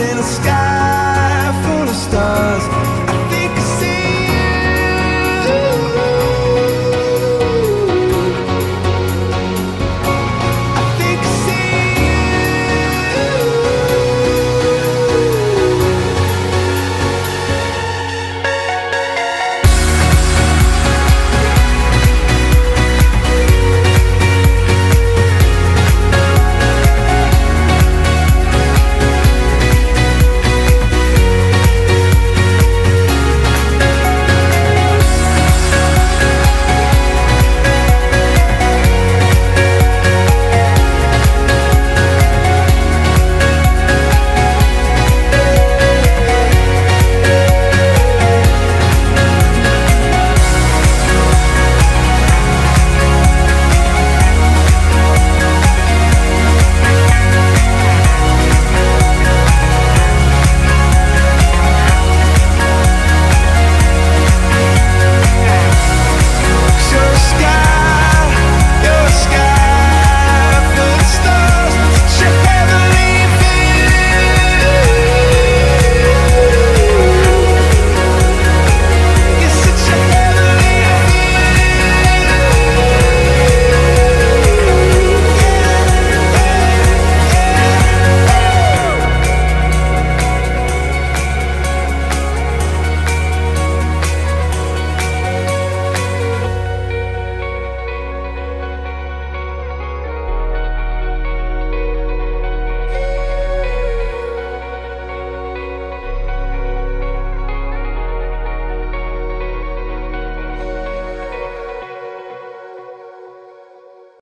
in the sky.